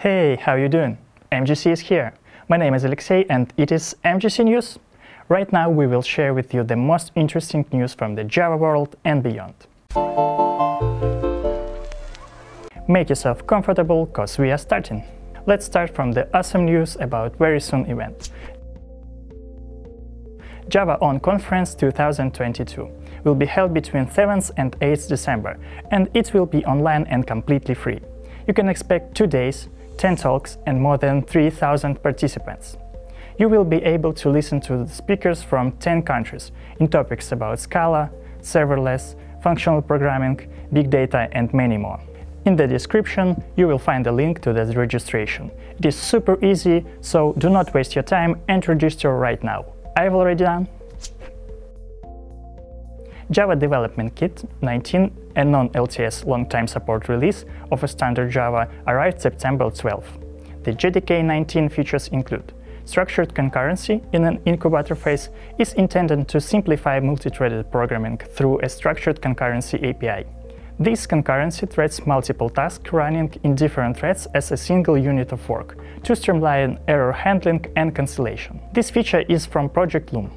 Hey, how are you doing? MJC is here. My name is Alexey and it is MJC News. Right now we will share with you the most interesting news from the Java world and beyond. Make yourself comfortable cause we are starting. Let's start from the awesome news about very soon event. Java On Conference 2022 will be held between 7th and 8th December and it will be online and completely free. You can expect two days 10 talks and more than 3,000 participants. You will be able to listen to the speakers from 10 countries in topics about Scala, serverless, functional programming, big data and many more. In the description you will find a link to the registration. It is super easy, so do not waste your time and register right now. I've already done. Java Development Kit 19, a non-LTS long-time support release of a standard Java, arrived September 12. The JDK 19 features include Structured concurrency in an incubator phase is intended to simplify multi-threaded programming through a structured concurrency API. This concurrency threads multiple tasks running in different threads as a single unit of work to streamline error handling and cancellation. This feature is from Project Loom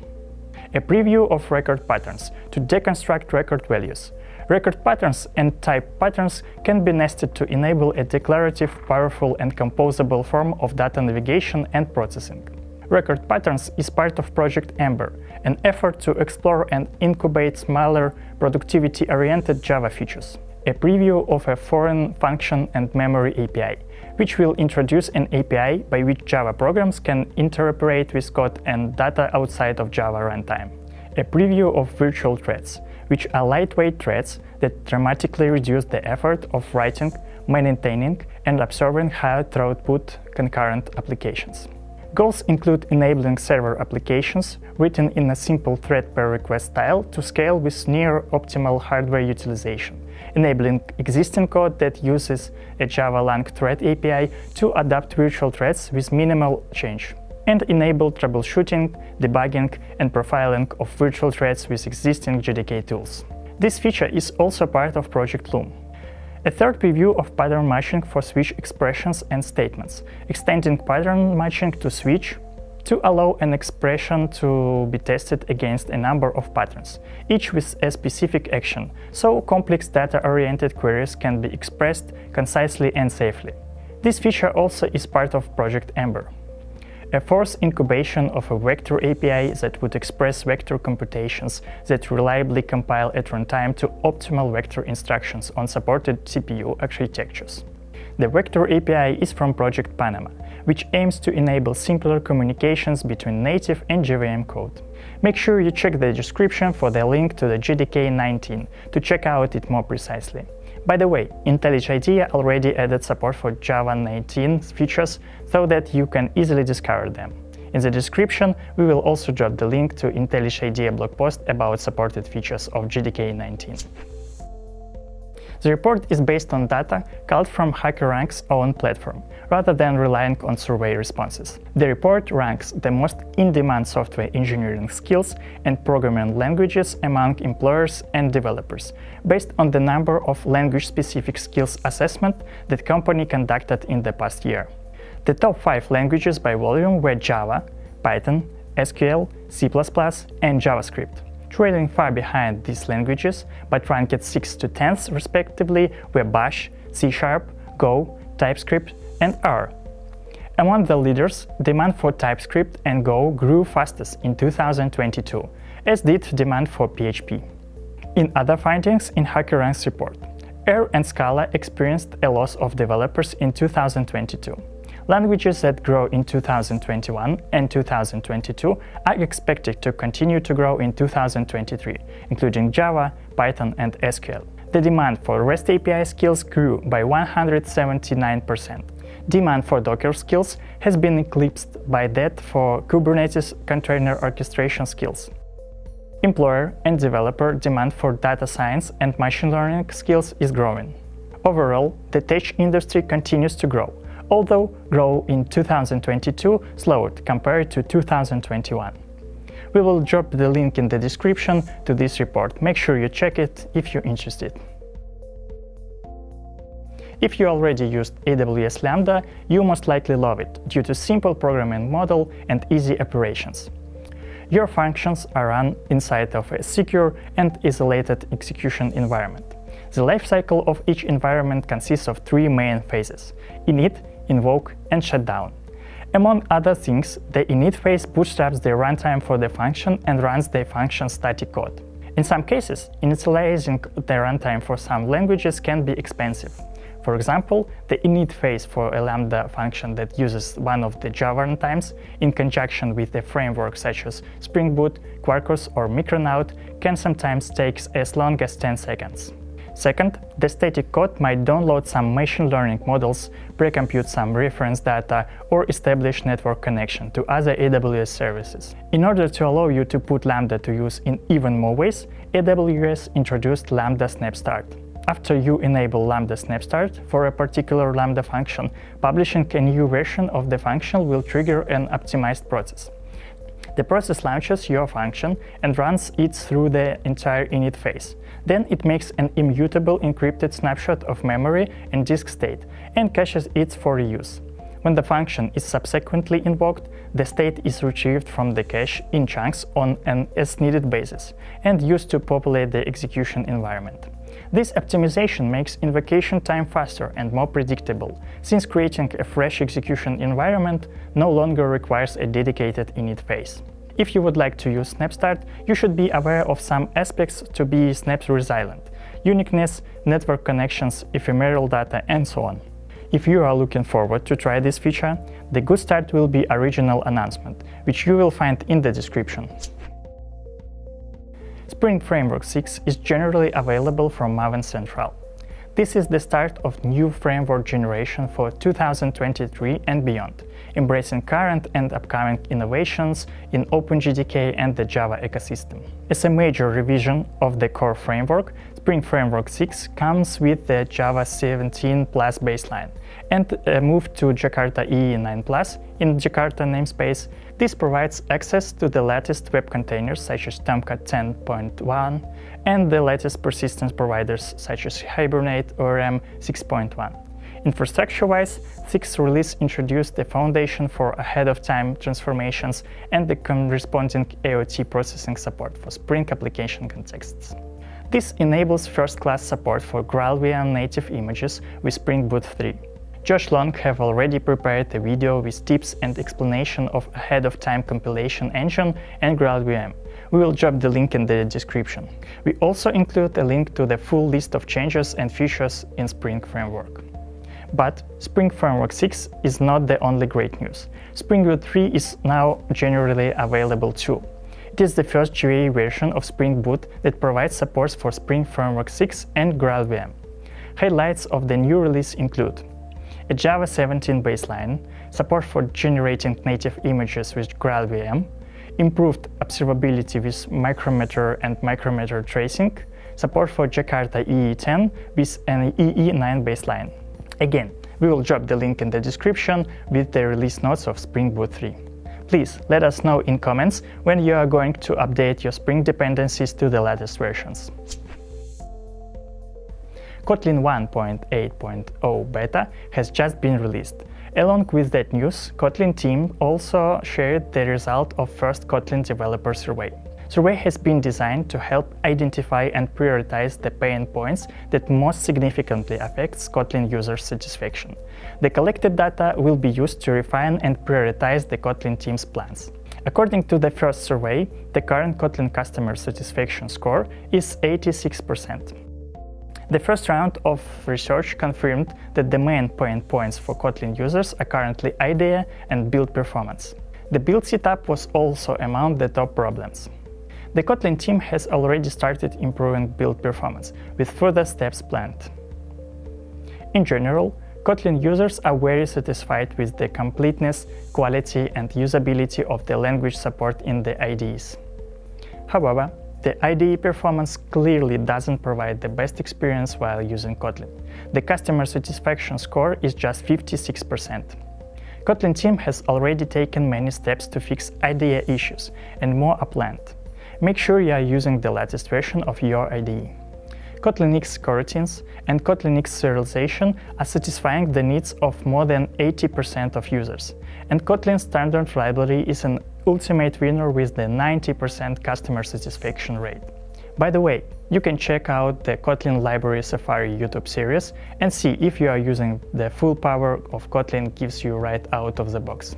a preview of record patterns to deconstruct record values. Record patterns and type patterns can be nested to enable a declarative, powerful and composable form of data navigation and processing. Record Patterns is part of Project Amber, an effort to explore and incubate smaller, productivity-oriented Java features. A preview of a foreign function and memory API, which will introduce an API by which Java programs can interoperate with code and data outside of Java runtime. A preview of virtual threads, which are lightweight threads that dramatically reduce the effort of writing, maintaining, and observing high throughput concurrent applications. Goals include enabling server applications written in a simple thread per request style to scale with near optimal hardware utilization, enabling existing code that uses a Java Lang thread API to adapt virtual threads with minimal change, and enable troubleshooting, debugging, and profiling of virtual threads with existing JDK tools. This feature is also part of Project Loom, a third preview of pattern matching for switch expressions and statements, extending pattern matching to switch to allow an expression to be tested against a number of patterns, each with a specific action, so complex data-oriented queries can be expressed concisely and safely. This feature also is part of Project Amber a forced incubation of a vector API that would express vector computations that reliably compile at runtime to optimal vector instructions on supported CPU architectures. The vector API is from Project Panama, which aims to enable simpler communications between native and JVM code. Make sure you check the description for the link to the JDK 19 to check out it more precisely. By the way, IntelliJ IDEA already added support for Java 19 features so that you can easily discover them. In the description, we will also drop the link to IntelliJ IDEA blog post about supported features of JDK 19. The report is based on data culled from HackerRank's own platform, rather than relying on survey responses. The report ranks the most in-demand software engineering skills and programming languages among employers and developers, based on the number of language-specific skills assessment that company conducted in the past year. The top five languages by volume were Java, Python, SQL, C++, and JavaScript. Trailing far behind these languages, but ranked 6 to 10th respectively, were Bash, C Sharp, Go, TypeScript, and R. Among the leaders, demand for TypeScript and Go grew fastest in 2022, as did demand for PHP. In other findings in HackerRank's report, R and Scala experienced a loss of developers in 2022. Languages that grow in 2021 and 2022 are expected to continue to grow in 2023, including Java, Python, and SQL. The demand for REST API skills grew by 179%. Demand for Docker skills has been eclipsed by that for Kubernetes container orchestration skills. Employer and developer demand for data science and machine learning skills is growing. Overall, the tech industry continues to grow, although growth in 2022 slowed compared to 2021. We will drop the link in the description to this report. Make sure you check it if you're interested. If you already used AWS Lambda, you most likely love it due to simple programming model and easy operations. Your functions are run inside of a secure and isolated execution environment. The lifecycle of each environment consists of three main phases – init, invoke, and shutdown. Among other things, the init phase bootstraps the runtime for the function and runs the function static code. In some cases, initializing the runtime for some languages can be expensive. For example, the init phase for a Lambda function that uses one of the Java runtimes in conjunction with a framework such as Spring Boot, Quarkus or Micronaut can sometimes take as long as 10 seconds. Second, the static code might download some machine learning models, precompute some reference data, or establish network connection to other AWS services. In order to allow you to put Lambda to use in even more ways, AWS introduced Lambda SnapStart. After you enable Lambda SnapStart for a particular Lambda function, publishing a new version of the function will trigger an optimized process. The process launches your function and runs it through the entire init phase. Then it makes an immutable encrypted snapshot of memory and disk state and caches it for reuse. When the function is subsequently invoked, the state is retrieved from the cache in chunks on an as-needed basis and used to populate the execution environment. This optimization makes invocation time faster and more predictable, since creating a fresh execution environment no longer requires a dedicated init phase. If you would like to use SnapStart, you should be aware of some aspects to be Snaps resilient, uniqueness, network connections, ephemeral data, and so on. If you are looking forward to try this feature, the good start will be original announcement, which you will find in the description. Spring Framework 6 is generally available from Maven Central. This is the start of new framework generation for 2023 and beyond, embracing current and upcoming innovations in OpenJDK and the Java ecosystem. As a major revision of the core framework, Spring Framework 6 comes with the Java 17 Plus baseline and a move to Jakarta EE 9 Plus in Jakarta namespace. This provides access to the latest web containers such as Tomcat 10.1 and the latest persistence providers such as Hibernate ORM 6.1. Infrastructure-wise, 6 release introduced the foundation for ahead-of-time transformations and the corresponding AOT processing support for Spring application contexts. This enables first-class support for GraalVM native images with Spring Boot 3. Josh Long have already prepared a video with tips and explanation of ahead-of-time compilation engine and GraalVM. We will drop the link in the description. We also include a link to the full list of changes and features in Spring Framework. But Spring Framework 6 is not the only great news. Spring Boot 3 is now generally available too. It is the first GA version of Spring Boot that provides support for Spring Framework 6 and GraalVM. Highlights of the new release include a Java 17 baseline, support for generating native images with GraalVM, improved observability with micrometer and micrometer tracing, support for Jakarta EE10 with an EE9 baseline. Again, we will drop the link in the description with the release notes of Spring Boot 3. Please let us know in comments when you are going to update your Spring dependencies to the latest versions. Kotlin 1.8.0 beta has just been released. Along with that news, Kotlin team also shared the result of first Kotlin developer survey. Survey has been designed to help identify and prioritize the pain points that most significantly affect Kotlin user satisfaction. The collected data will be used to refine and prioritize the Kotlin team's plans. According to the first survey, the current Kotlin customer satisfaction score is 86%. The first round of research confirmed that the main pain points for Kotlin users are currently IDEA and build performance. The build setup was also among the top problems. The Kotlin team has already started improving build performance, with further steps planned. In general, Kotlin users are very satisfied with the completeness, quality and usability of the language support in the IDEs. However, the IDE performance clearly doesn't provide the best experience while using Kotlin. The customer satisfaction score is just 56%. Kotlin team has already taken many steps to fix IDE issues, and more are planned make sure you are using the latest version of your IDE. Kotlin coroutines, and Kotlin serialization are satisfying the needs of more than 80% of users. And Kotlin standard library is an ultimate winner with the 90% customer satisfaction rate. By the way, you can check out the Kotlin Library Safari YouTube series and see if you are using the full power of Kotlin gives you right out of the box.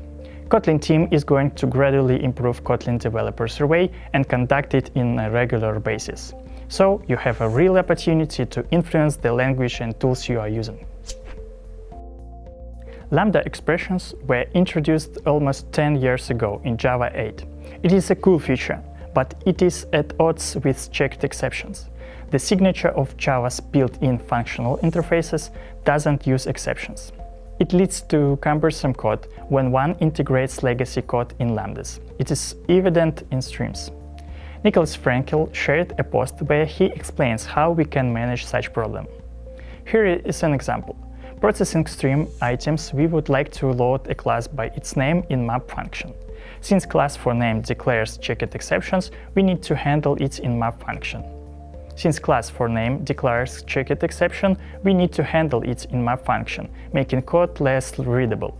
Kotlin team is going to gradually improve Kotlin Developer Survey and conduct it in a regular basis. So you have a real opportunity to influence the language and tools you are using. Lambda expressions were introduced almost 10 years ago in Java 8. It is a cool feature, but it is at odds with checked exceptions. The signature of Java's built-in functional interfaces doesn't use exceptions. It leads to cumbersome code when one integrates legacy code in lambdas. It is evident in streams. Nicolas Fränkel shared a post where he explains how we can manage such problem. Here is an example. Processing stream items, we would like to load a class by its name in map function. Since class for name declares checked exceptions, we need to handle it in map function. Since class for name declares checked exception, we need to handle it in map function, making code less readable.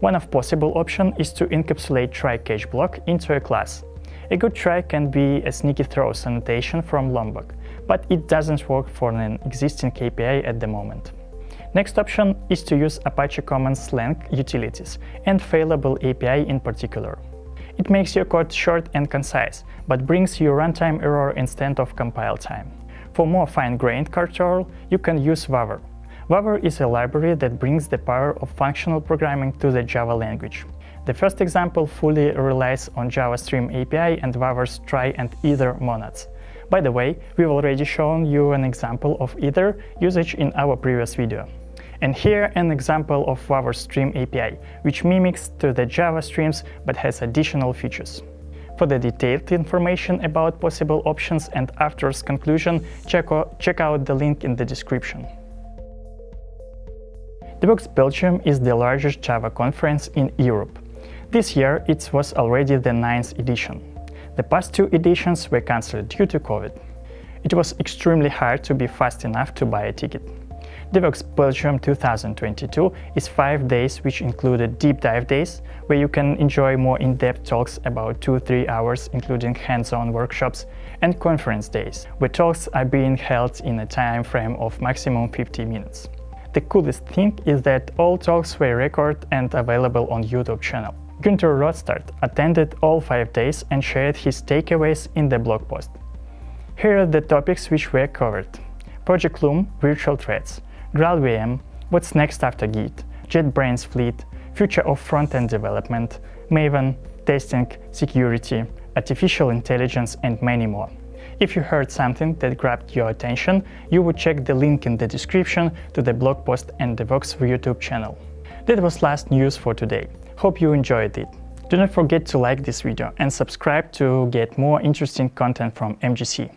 One of possible option is to encapsulate try catch block into a class. A good try can be a sneaky throws annotation from Lombok, but it doesn't work for an existing KPI at the moment. Next option is to use Apache Commons Lang utilities and Failable API in particular. It makes your code short and concise, but brings you runtime error instead of compile time. For more fine-grained control, you can use Vavr. Vavr is a library that brings the power of functional programming to the Java language. The first example fully relies on Java Stream API and Vavr's try and either monads. By the way, we've already shown you an example of either usage in our previous video. And here an example of Vavr Stream API, which mimics to the Java streams but has additional features. For the detailed information about possible options and after's conclusion, check, check out the link in the description. Devoxx Belgium is the largest Java conference in Europe. This year it was already the ninth edition. The past two editions were cancelled due to COVID. It was extremely hard to be fast enough to buy a ticket. Devoxx Belgium 2022 is five days which included deep dive days, where you can enjoy more in-depth talks about 2-3 hours including hands-on workshops, and conference days, where talks are being held in a time frame of maximum 50 minutes. The coolest thing is that all talks were recorded and available on YouTube channel. Günter Rotsaert attended all five days and shared his takeaways in the blog post. Here are the topics which were covered. Project Loom, virtual threads, GraalVM, what's next after Git, JetBrains Fleet, future of front-end development, Maven, testing, security, artificial intelligence, and many more. If you heard something that grabbed your attention, you would check the link in the description to the blog post and the Vox YouTube channel. That was last news for today. Hope you enjoyed it. Do not forget to like this video and subscribe to get more interesting content from MJC.